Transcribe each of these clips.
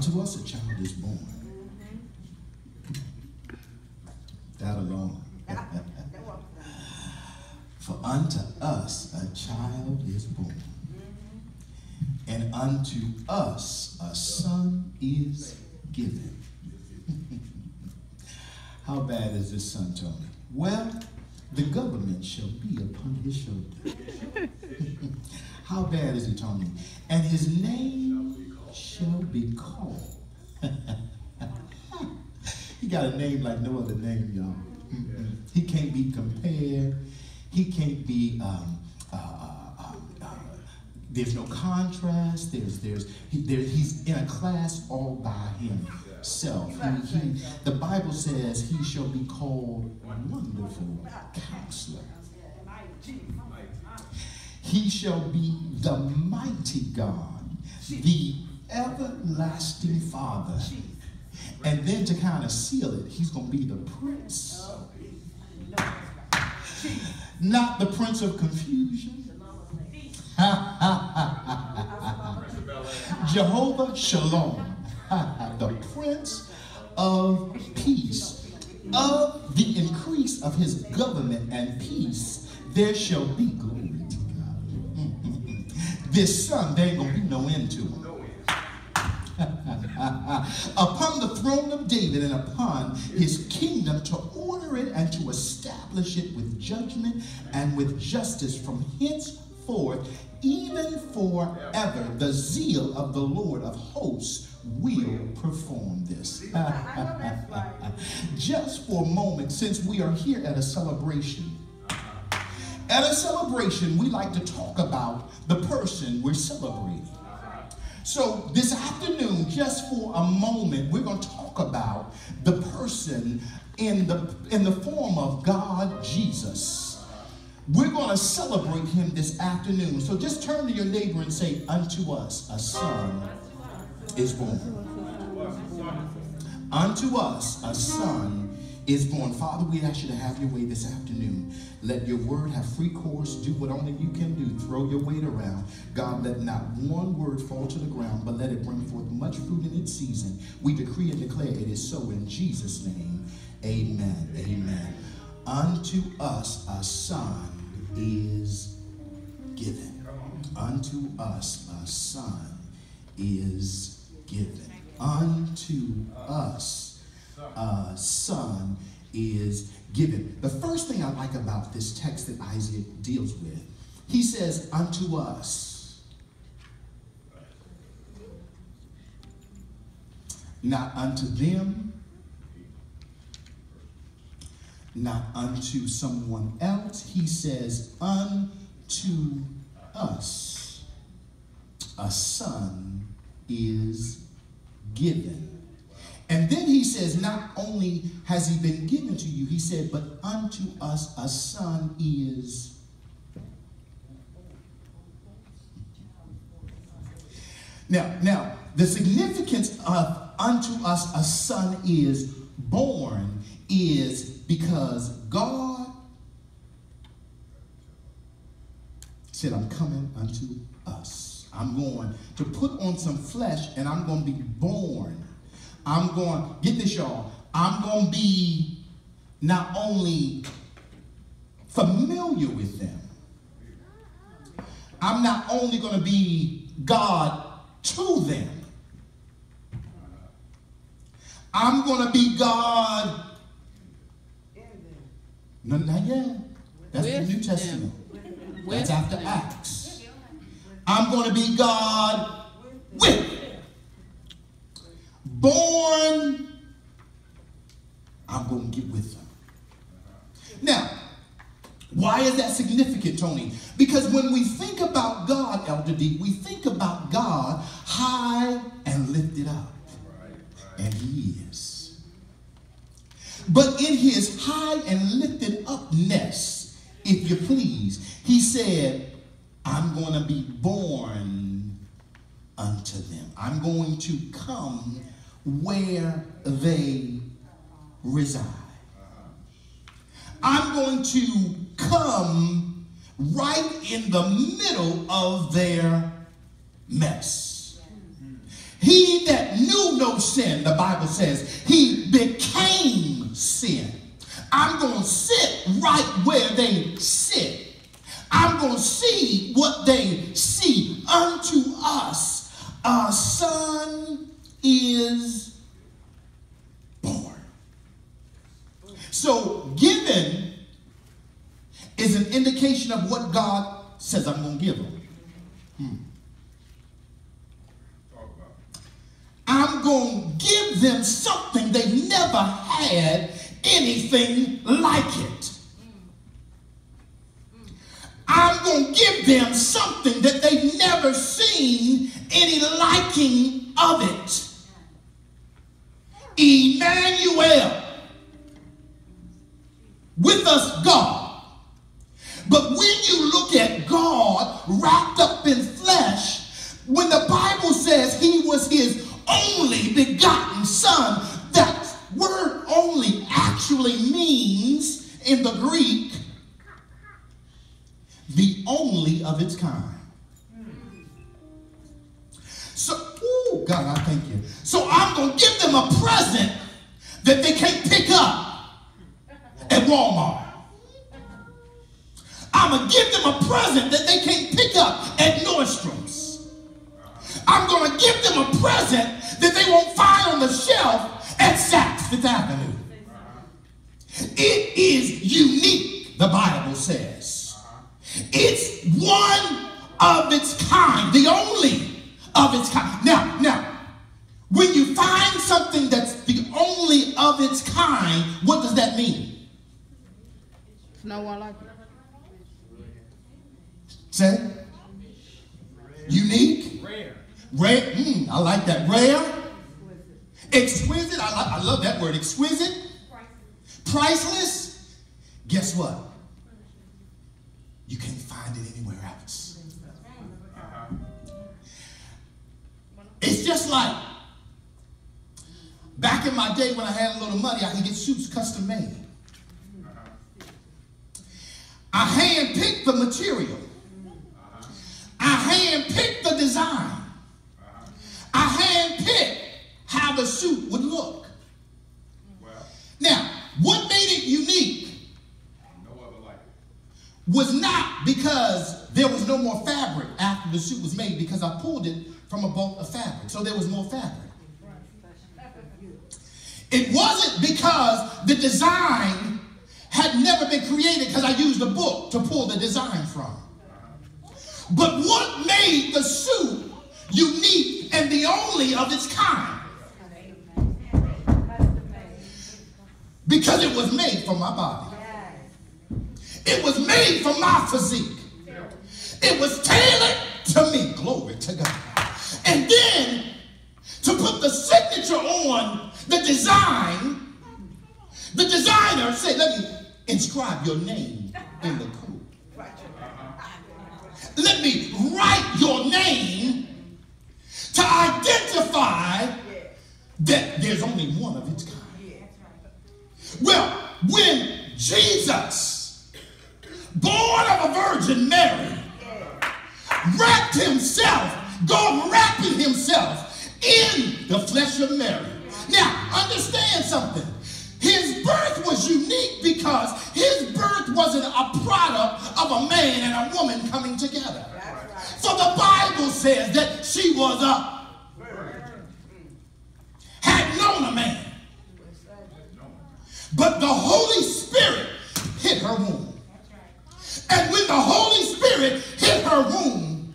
Unto us a child is born. That alone. For unto us a child is born, and unto us a son is given. How bad is this son, Tony? Well, the government shall be upon his shoulder. How bad is it, Tony? And his name shall be called. he got a name like no other name, y'all. He can't be compared. He can't be. Um, uh, uh, uh, there's no contrast. There's there's he, there, he's in a class all by himself. He, he, the Bible says he shall be called Wonderful Counselor. He shall be the mighty God, the everlasting Father. And then to kind of seal it, he's going to be the Prince. Not the Prince of Confusion. Jehovah Shalom, the Prince of Peace. Of the increase of his government and peace, there shall be glory to God. This son, there ain't going to be no end to him. Uh, upon the throne of David and upon his kingdom to order it and to establish it with judgment and with justice from henceforth, even forever. The zeal of the Lord of hosts will perform this. Just for a moment, since we are here at a celebration, at a celebration, we like to talk about the person we're celebrating. So this afternoon, just for a moment, we're going to talk about the person in the in the form of God Jesus. We're going to celebrate him this afternoon. So just turn to your neighbor and say, Unto us a son is born. Unto us a son is born. Father, we ask you to have your way this afternoon. Let your word have free course. Do what only you can do. Throw your weight around. God, let not one word fall to the ground, but let it bring forth much fruit in its season. We decree and declare it is so in Jesus' name. Amen. Amen. Unto us a son is given. Unto us a son is given. Unto us uh, son is given. The first thing I like about this text that Isaiah deals with, he says, unto us. Not unto them, not unto someone else. He says, unto us a son is given. And then he says, not only has he been given to you, he said, but unto us a son is. Now, now, the significance of unto us a son is born is because God said, I'm coming unto us. I'm going to put on some flesh and I'm going to be born I'm going, get this, y'all. I'm going to be not only familiar with them, I'm not only going to be God to them, I'm going to be God. No, not yet. That's with the New Testament. That's after. Acts. I'm going to be God with born, I'm going to get with them. Now, why is that significant, Tony? Because when we think about God, Elder D, we think about God high and lifted up. And he is. But in his high and lifted upness, if you please, he said, I'm going to be born unto them. I'm going to come where they reside. I'm going to come right in the middle of their mess. He that knew no sin, the Bible says. He became sin. I'm going to sit right where they sit. I'm going to see what they see. Unto us a son is born. So, given is an indication of what God says I'm going to give them. Hmm. I'm going to give them something they've never had anything like it. I'm going to give them something that they've never seen any liking of it. Emmanuel, with us, God. But when you look at God wrapped up in flesh, when the Bible says he was his only begotten son. That word only actually means in the Greek the only of its kind. So, oh God, I thank you. So I'm going to give them a present that they can't pick up at Walmart. I'm going to give them a present that they can't pick up at Nordstrom's. I'm going to give them a present that they won't find on the shelf at Saks Fifth Avenue. It is unique, the Bible says. It's one of its kind, the only of its kind. Now, now, when you find something that's the only of its kind, what does that mean? It's No one like it. Say, unique, Rare. rare. Mm, I like that. Rare, exquisite. I, I love that word. Exquisite, priceless. Guess what? You can't find it anywhere else. It's just like back in my day when I had a little money, I could get suits custom made. I handpicked the material. I handpicked the design. I handpicked how the suit would look. Now, what made it unique was not because there was no more fabric after the suit was made, because I pulled it from a bulk of fabric, so there was more fabric. It wasn't because the design had never been created because I used a book to pull the design from. But what made the suit unique and the only of its kind? Because it was made for my body. It was made for my physique. It was tailored to me. Glory to God. And then to put the signature on the design, the designer said, let me inscribe your name in the code. Let me write your name to identify that there's only one of its kind. Well, when Jesus, born of a Virgin Mary, wrapped himself, God wrapping himself in the flesh of Mary. Now, understand something. His birth was unique because his birth wasn't a product of a man and a woman coming together. For the Bible says that she was a had known a man. But the Holy Spirit hit her womb. And when the Holy Spirit hit her womb,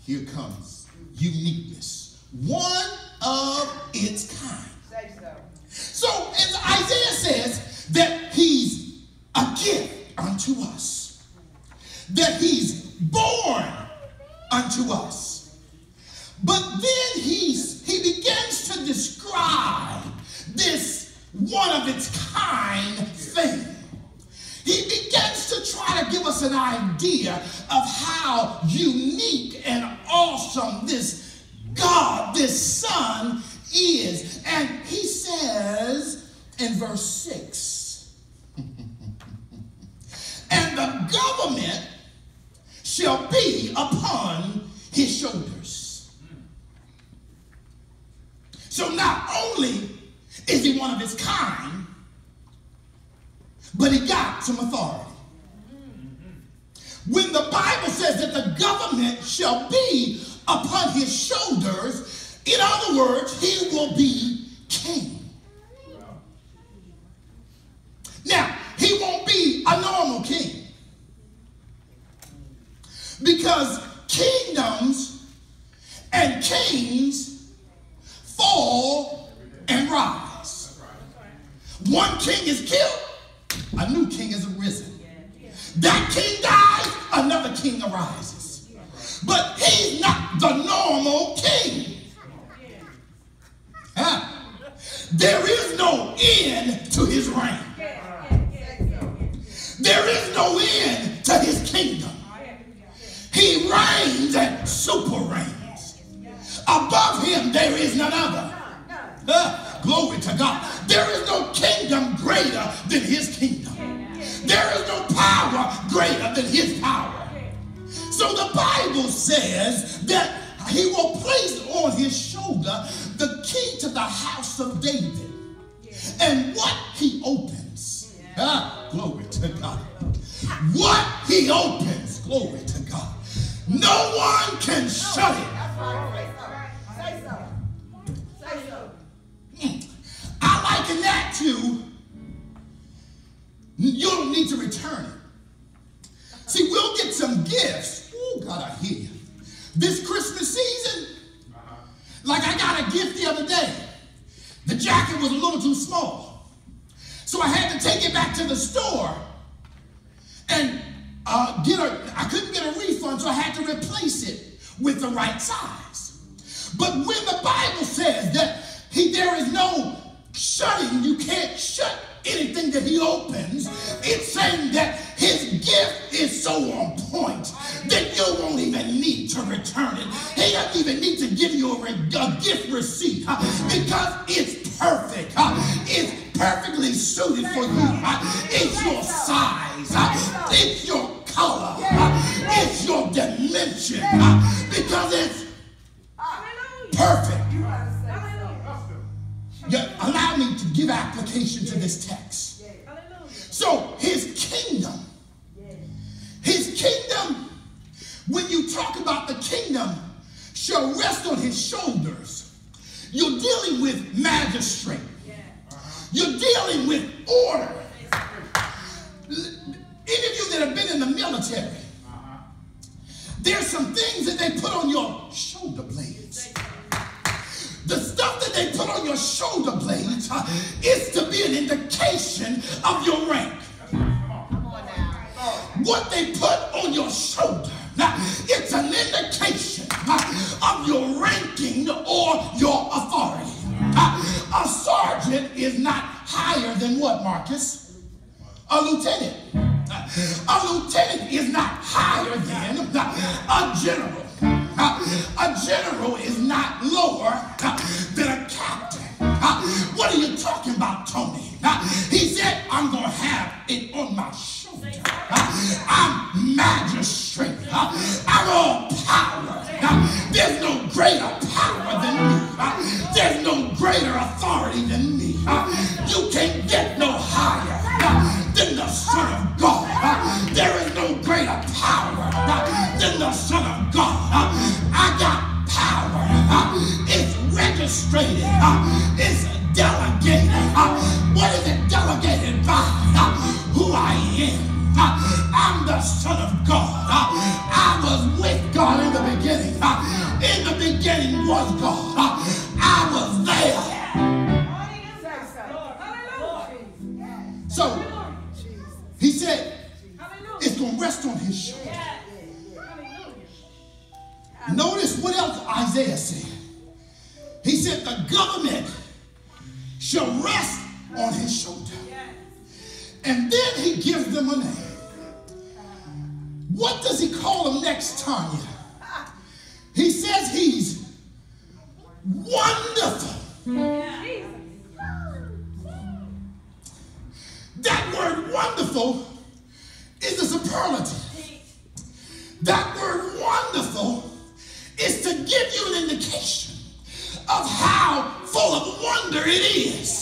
here comes uniqueness. One of its kind. Say so. So as Isaiah says that he's a gift unto us. That he's born unto us. But then he's he begins to describe this one of its kind thing. He begins to try to give us an idea of how unique and awesome this God, this Son is. And he says in verse 6 And the government shall be upon his shoulders. So not only is he one of his kind, but he got some authority. When the Bible says that the government shall be upon his shoulders, in other words, he will be king. To his reign. There is no end to his kingdom. He reigns and super reigns. Above him, there is none other. Uh, glory to God. There is no kingdom greater than his kingdom. There is no power greater than his power. So the Bible says that he will place on his shoulder the key to the house of David. He opens, ah, glory to God. What he opens, glory to God. No one can shut it. Hmm. I liken that to you don't need to return it. See, we'll get some gifts. Oh, God, I hear you. This Christmas season, like I got a gift the other day. The jacket was a little too small. So I had to take it back to the store and uh, get a, I couldn't get a refund, so I had to replace it with the right size. But when the Bible says that he, there is no shutting, you can't shut anything that he opens, it's saying that his gift is so on point that you won't even need to return it. He doesn't even need to give you a, a gift receipt because it's perfect. It's perfectly suited for you. It's your size. It's your color. It's your dimension because it's perfect. You allow me to give application to this text. So his kingdom, his kingdom, when you talk about the kingdom, shall rest on his shoulders. You're dealing with magistrate. You're dealing with order. Any of you that have been in the military, there's some things that they put on your shoulder blades. The stuff that they put on your shoulder blades uh, is to be an indication of your rank. What they put on your shoulder, Marcus? A lieutenant. A lieutenant is not higher than a general. A general is not lower than a captain. What are you talking about, Tony? He said, I'm going to have it on my shoulder. I'm I'm the Son of God. I was with God in the beginning. In the beginning was God. I was there. So he said it's going to rest on his shoulder. Notice what else Isaiah said. He said the government shall rest on his shoulder. And then he gives them a name. What does he call them next, Tanya? He says he's wonderful. That word wonderful is a superlative. That word wonderful is to give you an indication of how full of wonder it is